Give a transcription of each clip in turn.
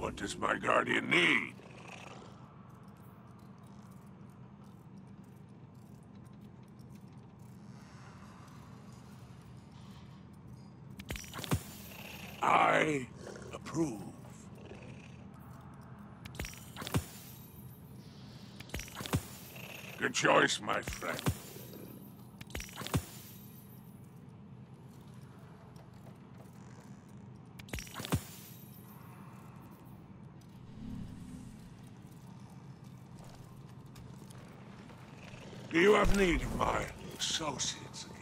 What does my guardian need? I approve. Good choice, my friend. You have need of my associates again?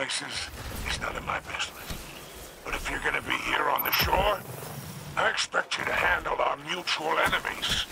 Places is none of my business. But if you're gonna be here on the shore, I expect you to handle our mutual enemies.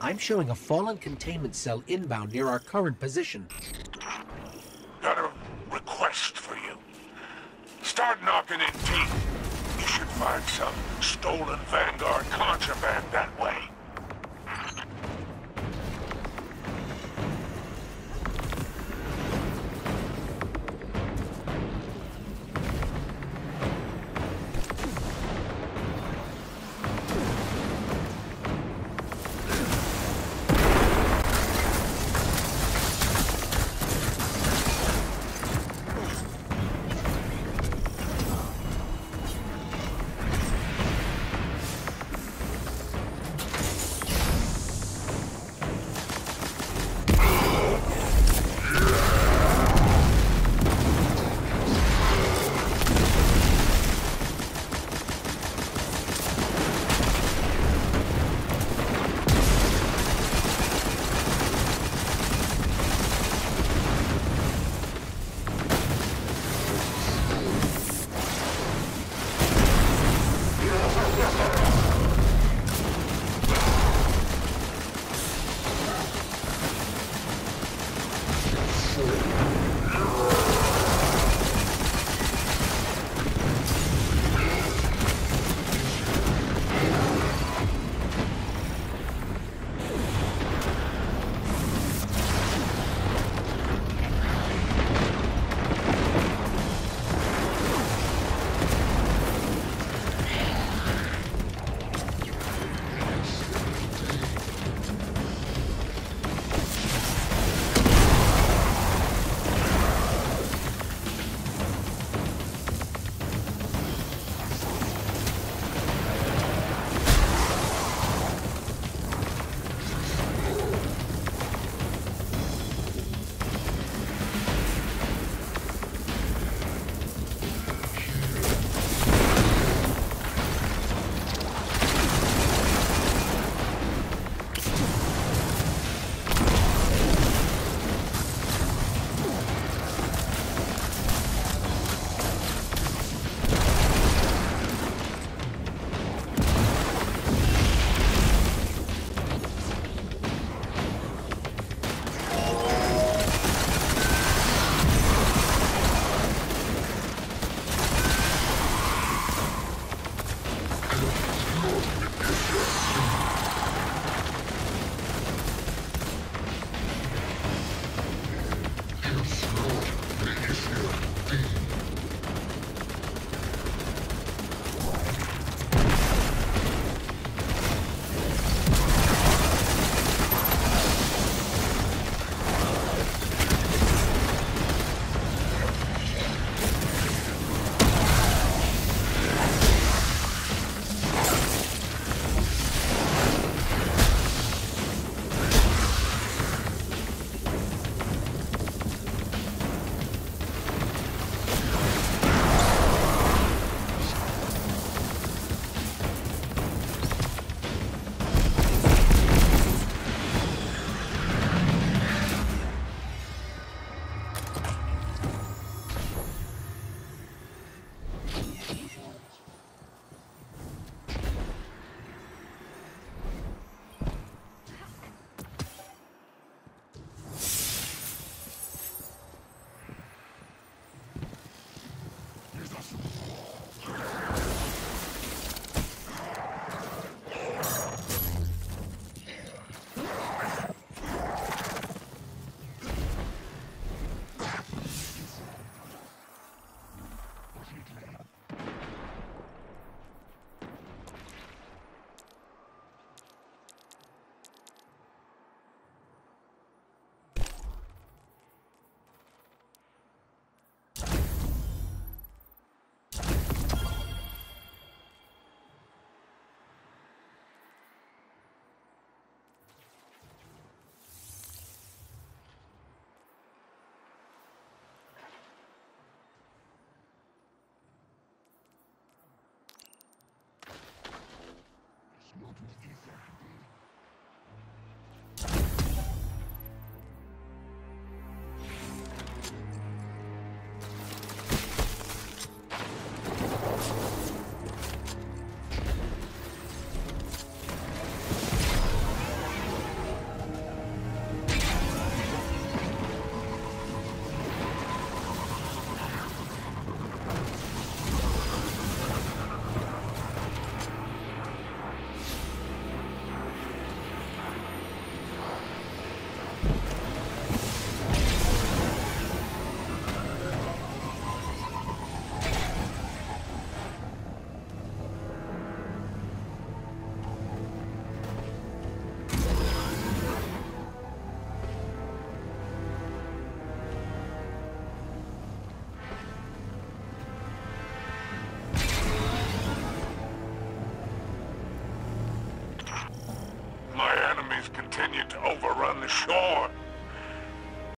I'm showing a fallen containment cell inbound near our current position.